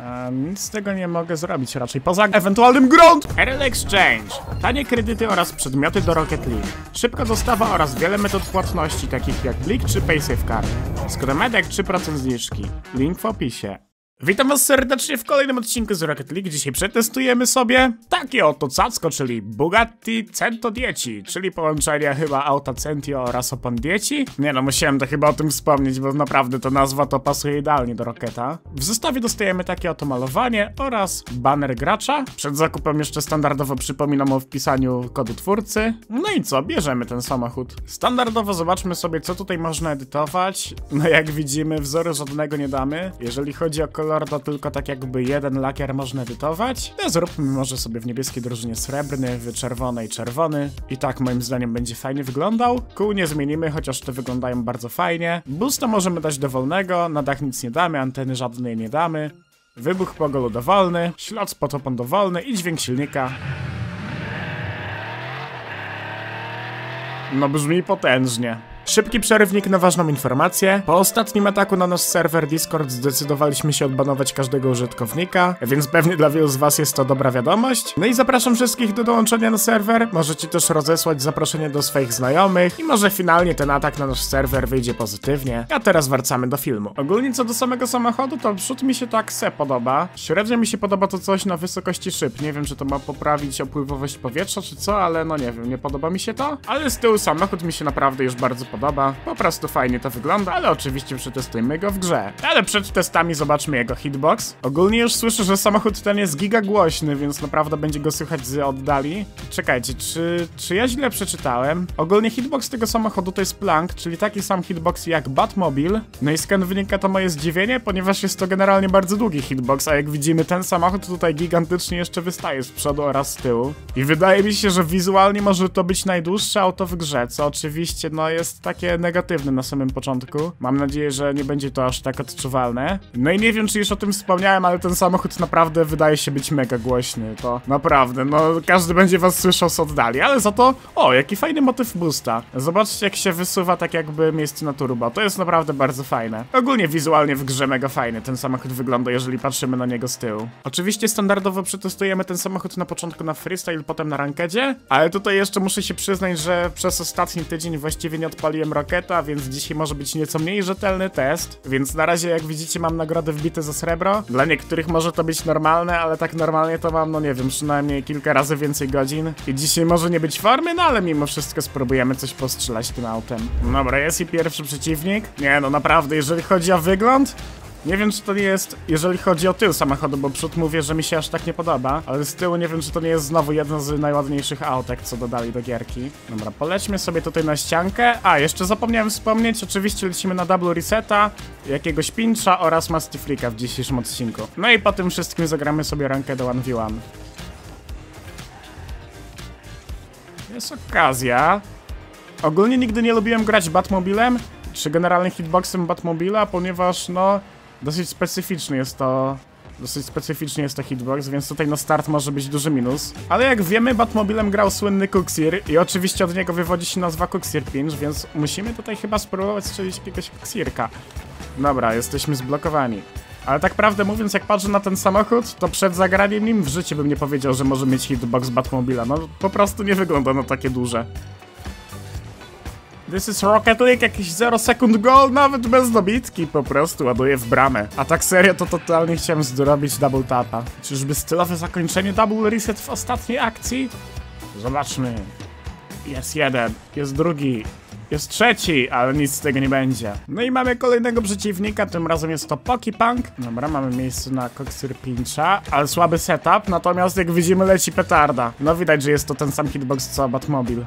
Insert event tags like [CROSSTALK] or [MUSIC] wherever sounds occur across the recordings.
A nic z tego nie mogę zrobić raczej, poza ewentualnym grunt! RL Exchange. Tanie kredyty oraz przedmioty do Rocket League. Szybka dostawa oraz wiele metod płatności, takich jak Blik czy PaySafeCard. Z kodem MEDEK 3% zniżki. Link w opisie. Witam was serdecznie w kolejnym odcinku z Rocket League. Dzisiaj przetestujemy sobie takie oto cacko, czyli Bugatti Cento Dieci, czyli połączenie chyba auta Centio oraz opon Dieci. Nie no, musiałem to chyba o tym wspomnieć, bo naprawdę ta nazwa to pasuje idealnie do Rocketa. W zestawie dostajemy takie oto malowanie oraz baner gracza. Przed zakupem jeszcze standardowo przypominam o wpisaniu kodu twórcy. No i co, bierzemy ten samochód. Standardowo zobaczmy sobie, co tutaj można edytować. No jak widzimy, wzoru żadnego nie damy. Jeżeli chodzi o to tylko tak jakby jeden lakier można edytować. No zróbmy może sobie w niebieskiej drużynie srebrny, w czerwonej czerwony. I tak moim zdaniem będzie fajnie wyglądał. Kół nie zmienimy, chociaż te wyglądają bardzo fajnie. Boosta możemy dać dowolnego, na dach nic nie damy, anteny żadnej nie damy. Wybuch pogolu dowolny, ślad spot opon dowolny i dźwięk silnika. No brzmi potężnie. Szybki przerywnik na ważną informację. Po ostatnim ataku na nasz serwer Discord zdecydowaliśmy się odbanować każdego użytkownika, więc pewnie dla wielu z was jest to dobra wiadomość. No i zapraszam wszystkich do dołączenia na serwer. Możecie też rozesłać zaproszenie do swoich znajomych i może finalnie ten atak na nasz serwer wyjdzie pozytywnie. A teraz wracamy do filmu. Ogólnie co do samego samochodu, to przód mi się tak se podoba. Średnio mi się podoba to coś na wysokości szyb. Nie wiem, czy to ma poprawić opływowość powietrza, czy co, ale no nie wiem, nie podoba mi się to. Ale z tyłu samochód mi się naprawdę już bardzo podoba. Po prostu fajnie to wygląda, ale oczywiście przetestujmy go w grze. Ale przed testami zobaczmy jego hitbox. Ogólnie już słyszę, że samochód ten jest giga głośny, więc naprawdę będzie go słychać z oddali. Czekajcie, czy, czy ja źle przeczytałem? Ogólnie hitbox tego samochodu to jest Plank, czyli taki sam hitbox jak Batmobile. No i skąd wynika to moje zdziwienie? Ponieważ jest to generalnie bardzo długi hitbox, a jak widzimy ten samochód tutaj gigantycznie jeszcze wystaje z przodu oraz z tyłu. I wydaje mi się, że wizualnie może to być najdłuższe auto w grze, co oczywiście no jest takie negatywne na samym początku. Mam nadzieję, że nie będzie to aż tak odczuwalne. No i nie wiem, czy już o tym wspomniałem, ale ten samochód naprawdę wydaje się być mega głośny. To naprawdę, no każdy będzie was słyszał z oddali, ale za to, o, jaki fajny motyw boosta. Zobaczcie, jak się wysuwa tak jakby miejsce na turbo. To jest naprawdę bardzo fajne. Ogólnie wizualnie w grze mega fajny ten samochód wygląda, jeżeli patrzymy na niego z tyłu. Oczywiście standardowo przetestujemy ten samochód na początku na freestyle, potem na rankedzie, ale tutaj jeszcze muszę się przyznać, że przez ostatni tydzień właściwie nie odpaliłem Rocketa, więc dzisiaj może być nieco mniej rzetelny test. Więc na razie, jak widzicie, mam nagrodę wbite za srebro. Dla niektórych może to być normalne, ale tak normalnie to mam, no nie wiem, przynajmniej kilka razy więcej godzin. I dzisiaj może nie być formy, no ale mimo wszystko spróbujemy coś postrzelać tym autem. Dobra, jest i pierwszy przeciwnik. Nie, no naprawdę, jeżeli chodzi o wygląd, nie wiem, czy to nie jest, jeżeli chodzi o tył samochodu, bo przód mówię, że mi się aż tak nie podoba, ale z tyłu nie wiem, czy to nie jest znowu jedno z najładniejszych autek, co dodali do gierki. Dobra, polećmy sobie tutaj na ściankę. A, jeszcze zapomniałem wspomnieć, oczywiście lecimy na double reseta, jakiegoś pincha oraz Mastiflika w dzisiejszym odcinku. No i po tym wszystkim zagramy sobie rankę do 1v1. Jest okazja. Ogólnie nigdy nie lubiłem grać Batmobilem, czy generalnie hitboxem Batmobila, ponieważ no dosyć specyficzny jest to dosyć specyficzny jest to hitbox, więc tutaj na start może być duży minus. Ale jak wiemy, Batmobilem grał słynny Kuxir i oczywiście od niego wywodzi się nazwa Kuxir Pinch, więc musimy tutaj chyba spróbować strzelić jakiegoś Kuxirka. Dobra, jesteśmy zblokowani. Ale tak prawdę mówiąc, jak patrzę na ten samochód, to przed zagraniem nim w życiu bym nie powiedział, że może mieć hitbox Batmobila. No po prostu nie wygląda na takie duże. This is Rocket League, jakiś 0 sekund goal, nawet bez dobitki, po prostu ładuję w bramę. A tak serio, to totalnie chciałem zdrobić double tapa. Czyżby stylowe zakończenie double reset w ostatniej akcji? Zobaczmy. Jest jeden, jest drugi, jest trzeci, ale nic z tego nie będzie. No i mamy kolejnego przeciwnika, tym razem jest to Pokipunk. Dobra, mamy miejsce na Coxir Pincha, ale słaby setup, natomiast jak widzimy leci petarda. No widać, że jest to ten sam hitbox co Batmobile.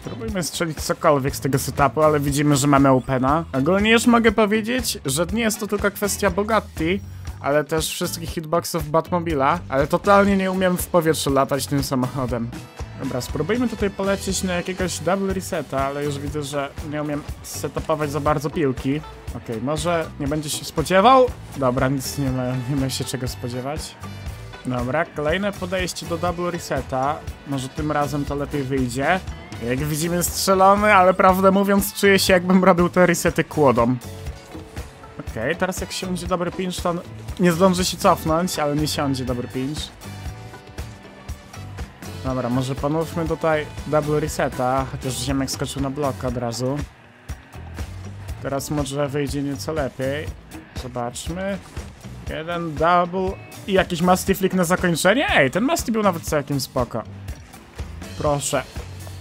Spróbujmy strzelić cokolwiek z tego setupu, ale widzimy, że mamy opena. Ogólnie już mogę powiedzieć, że nie jest to tylko kwestia Bugatti, ale też wszystkich hitboxów Batmobila, ale totalnie nie umiem w powietrzu latać tym samochodem. Dobra, spróbujmy tutaj polecieć na jakiegoś double reseta, ale już widzę, że nie umiem setupować za bardzo piłki. Okej, okay, może nie będzie się spodziewał? Dobra, nic nie ma, nie ma się czego spodziewać. Dobra, kolejne podejście do double reseta. Może tym razem to lepiej wyjdzie. Jak widzimy strzelony, ale prawdę mówiąc czuję się jakbym robił te resety kłodą. Okej, teraz jak siądzie dobry pinch, to nie zdąży się cofnąć, ale nie siądzie dobry pinch. Dobra, może ponówmy tutaj double reseta, chociaż ziemek skoczył na blok od razu. Teraz może wyjdzie nieco lepiej. Zobaczmy. Jeden double i jakiś musty flick na zakończenie? Ej, ten musty był nawet całkiem spoko. Proszę.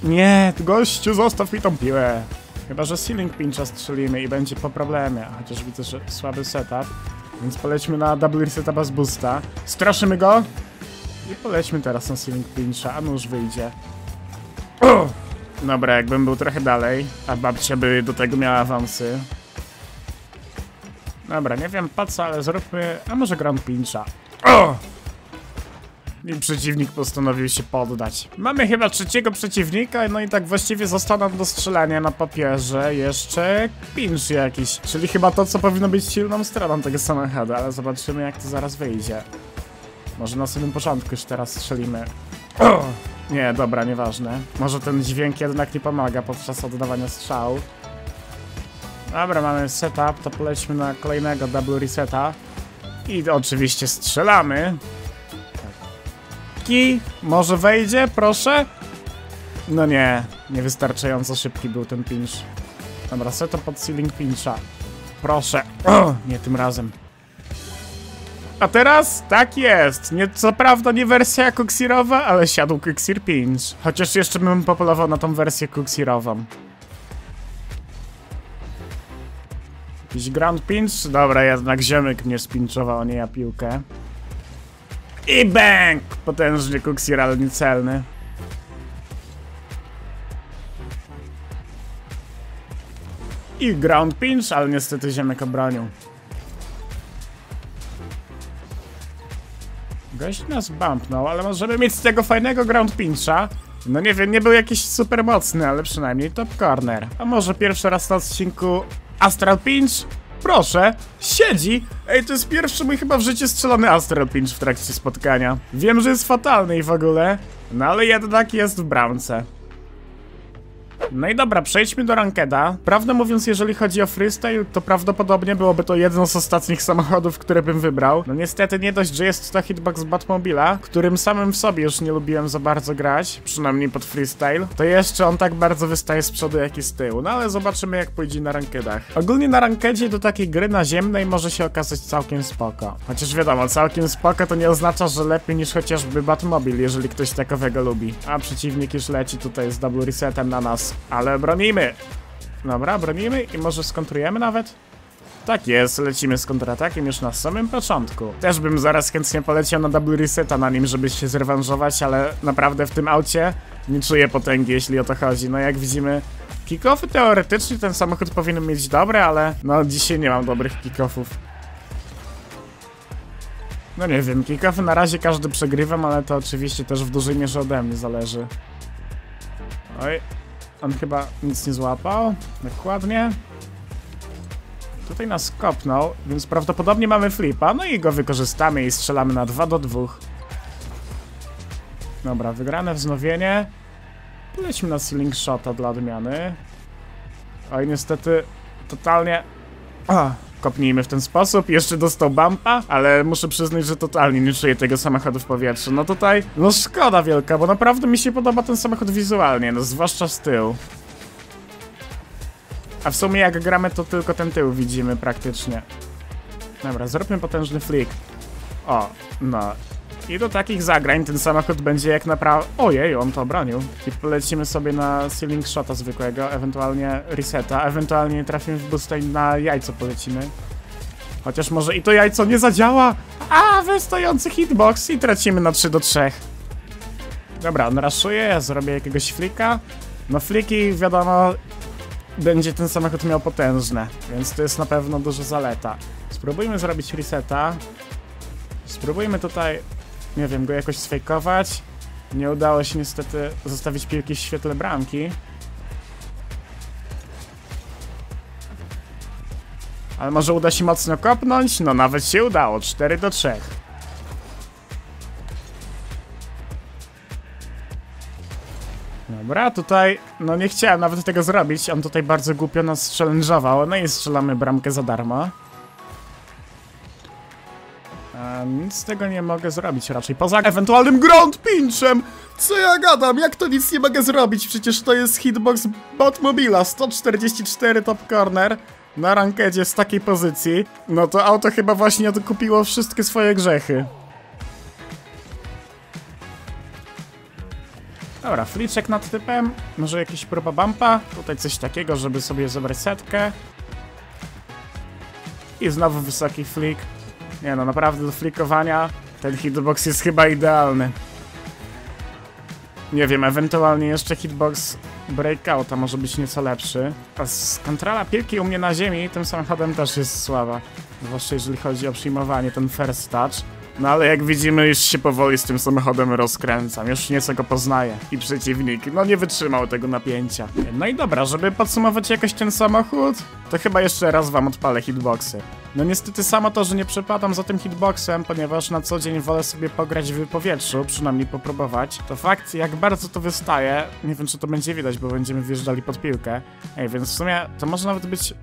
Nie, gościu, zostaw mi tą piłę. Chyba, że ceiling pincha strzelimy i będzie po problemie. Chociaż widzę, że słaby setup. Więc polećmy na double reseta bez boosta. Straszymy go. I polećmy teraz na ceiling pincha, a nóż wyjdzie. O! Dobra, jakbym był trochę dalej, a babcia by do tego miała awansy. Dobra, nie wiem po co, ale zróbmy... A może Grand Pincha. O! I przeciwnik postanowił się poddać. Mamy chyba trzeciego przeciwnika, no i tak właściwie został nam do strzelania na papierze jeszcze pinch jakiś. Czyli chyba to, co powinno być silną stroną tego samochodu, ale zobaczymy jak to zaraz wyjdzie. Może na samym początku już teraz strzelimy. [CLEARS THROAT] Nie, dobra, nieważne. Może ten dźwięk jednak nie pomaga podczas oddawania strzału. Dobra, mamy setup, to polećmy na kolejnego double reseta. I oczywiście strzelamy. Ki, może wejdzie, proszę? No nie, niewystarczająco szybki był ten pinch. Dobra, setup pod ceiling pincha. Proszę. O, nie tym razem. A teraz? Tak jest. Nie, co prawda nie wersja kuksirowa, ale siadł kuksir pinch. Chociaż jeszcze bym popolował na tą wersję kuksirową. Jakiś Grand Pinch? Dobra, jednak ziomek mnie spinczował, nie ja piłkę. I bang! Potężnie kuksir, celny. I Ground Pinch, ale niestety ziomek obronił. Gość nas bumpnął, ale możemy mieć z tego fajnego Ground Pincha. No nie wiem, nie był jakiś super mocny, ale przynajmniej top corner. A może pierwszy raz na odcinku Astral Pinch? Proszę, siedzi! Ej, to jest pierwszy mój chyba w życiu strzelony Astral Pinch w trakcie spotkania. Wiem, że jest fatalny i w ogóle, no ale jednak jest w bramce. No i dobra, przejdźmy do Rankeda. Prawdę mówiąc, jeżeli chodzi o freestyle, to prawdopodobnie byłoby to jedno z ostatnich samochodów, które bym wybrał. No niestety nie dość, że jest to hitbox Batmobila, którym samym w sobie już nie lubiłem za bardzo grać, przynajmniej pod freestyle, to jeszcze on tak bardzo wystaje z przodu, jak i z tyłu. No ale zobaczymy, jak pójdzie na rankedach. Ogólnie na rankedzie do takiej gry naziemnej może się okazać całkiem spoko. Chociaż wiadomo, całkiem spoko to nie oznacza, że lepiej niż chociażby Batmobil, jeżeli ktoś takowego lubi. A przeciwnik już leci tutaj z double resetem na nas ale bronimy. Dobra, bronimy i może skontrujemy nawet? Tak jest, lecimy z kontratakiem już na samym początku. Też bym zaraz chętnie poleciał na double reseta na nim, żeby się zrewanżować, ale naprawdę w tym aucie nie czuję potęgi, jeśli o to chodzi. No jak widzimy, kickoffy teoretycznie ten samochód powinien mieć dobre, ale no dzisiaj nie mam dobrych kickoffów. No nie wiem, kickoffy na razie każdy przegrywam, ale to oczywiście też w dużej mierze ode mnie zależy. Oj, on chyba nic nie złapał. Dokładnie. Tutaj nas kopnął, więc prawdopodobnie mamy flipa. No i go wykorzystamy i strzelamy na 2 do 2. Dobra, wygrane wznowienie. Lećmy na ceiling shota dla odmiany. Oj, niestety totalnie... A, Kopnijmy w ten sposób. Jeszcze dostał bumpa, ale muszę przyznać, że totalnie nie czuję tego samochodu w powietrzu. No tutaj, no szkoda wielka, bo naprawdę mi się podoba ten samochód wizualnie, no zwłaszcza z tyłu. A w sumie jak gramy, to tylko ten tył widzimy praktycznie. Dobra, zróbmy potężny flick. O, no. I do takich zagrań ten samochód będzie jak naprawdę... Ojej, on to obronił. I polecimy sobie na ceiling shota zwykłego, ewentualnie reseta, ewentualnie trafimy w boosta i na jajco polecimy. Chociaż może i to jajco nie zadziała! A, wystający hitbox i tracimy na 3 do 3. Dobra, on raszuje, ja zrobię jakiegoś flika. No fliki, wiadomo, będzie ten samochód miał potężne, więc to jest na pewno duża zaleta. Spróbujmy zrobić reseta. Spróbujmy tutaj nie wiem, go jakoś sfejkować. Nie udało się niestety zostawić piłki w świetle bramki. Ale może uda się mocno kopnąć? No nawet się udało, 4 do 3. Dobra, tutaj, no nie chciałem nawet tego zrobić, on tutaj bardzo głupio nas challenge'ował, no i strzelamy bramkę za darmo. Nic z tego nie mogę zrobić raczej, poza ewentualnym ground pinchem! Co ja gadam? Jak to nic nie mogę zrobić? Przecież to jest hitbox Batmobila, 144 top corner na rankedzie z takiej pozycji. No to auto chyba właśnie odkupiło wszystkie swoje grzechy. Dobra, fliczek nad typem, może jakiś próba bumpa, tutaj coś takiego, żeby sobie zebrać setkę. I znowu wysoki flick. Nie no, naprawdę do flickowania ten hitbox jest chyba idealny. Nie wiem, ewentualnie jeszcze hitbox breakouta może być nieco lepszy. A kontrola piłki u mnie na ziemi tym samochodem też jest słaba. Zwłaszcza jeżeli chodzi o przyjmowanie, ten first touch. No ale jak widzimy, już się powoli z tym samochodem rozkręcam, już nieco go poznaję. I przeciwnik, no nie wytrzymał tego napięcia. No i dobra, żeby podsumować jakoś ten samochód, to chyba jeszcze raz wam odpalę hitboxy. No niestety samo to, że nie przepadam za tym hitboxem, ponieważ na co dzień wolę sobie pograć w powietrzu, przynajmniej popróbować, to fakt jak bardzo to wystaje, nie wiem czy to będzie widać, bo będziemy wjeżdżali pod piłkę. Ej, więc w sumie to może nawet być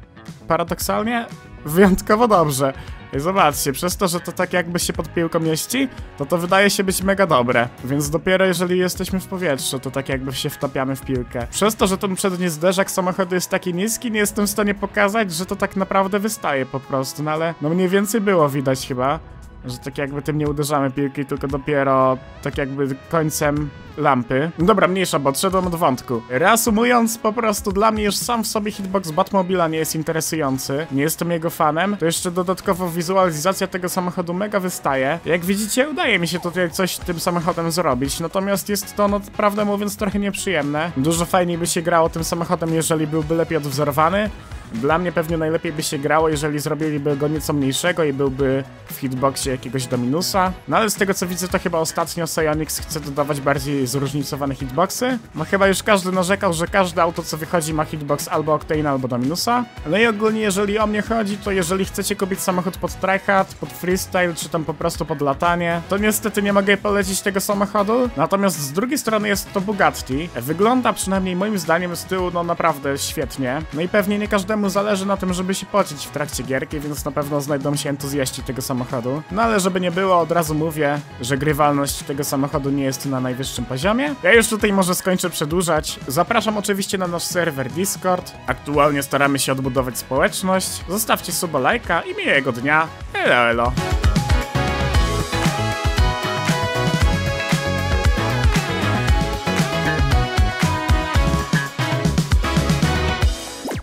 paradoksalnie wyjątkowo dobrze. I zobaczcie, przez to, że to tak jakby się pod piłką mieści, to to wydaje się być mega dobre. Więc dopiero jeżeli jesteśmy w powietrzu, to tak jakby się wtapiamy w piłkę. Przez to, że ten przedni zderzak samochodu jest taki niski, nie jestem w stanie pokazać, że to tak naprawdę wystaje po prostu, no ale no mniej więcej było widać chyba. Że tak jakby tym nie uderzamy piłki, tylko dopiero tak jakby końcem lampy. No dobra, mniejsza, bo odszedłem od wątku. Reasumując, po prostu dla mnie już sam w sobie hitbox Batmobila nie jest interesujący. Nie jestem jego fanem. To jeszcze dodatkowo wizualizacja tego samochodu mega wystaje. Jak widzicie, udaje mi się tutaj coś tym samochodem zrobić, natomiast jest to, no prawdę mówiąc, trochę nieprzyjemne. Dużo fajniej by się grało tym samochodem, jeżeli byłby lepiej odwzorowany. Dla mnie pewnie najlepiej by się grało, jeżeli zrobiliby go nieco mniejszego i byłby w hitboxie jakiegoś Dominusa. No ale z tego co widzę, to chyba ostatnio Psyonix chce dodawać bardziej zróżnicowane hitboxy. No chyba już każdy narzekał, że każde auto co wychodzi ma hitbox albo Octane, albo Dominusa. No i ogólnie jeżeli o mnie chodzi, to jeżeli chcecie kupić samochód pod tryhard, pod freestyle, czy tam po prostu pod latanie, to niestety nie mogę polecić tego samochodu. Natomiast z drugiej strony jest to Bugatti. Wygląda przynajmniej moim zdaniem z tyłu no naprawdę świetnie. No i pewnie nie każdemu zależy na tym, żeby się pocić w trakcie gierki, więc na pewno znajdą się entuzjaści tego samochodu. No ale żeby nie było, od razu mówię, że grywalność tego samochodu nie jest na najwyższym poziomie. Ja już tutaj może skończę przedłużać. Zapraszam oczywiście na nasz serwer Discord. Aktualnie staramy się odbudować społeczność. Zostawcie suba lajka i miłego dnia. Elo elo.